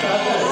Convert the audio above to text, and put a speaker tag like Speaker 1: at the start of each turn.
Speaker 1: 다들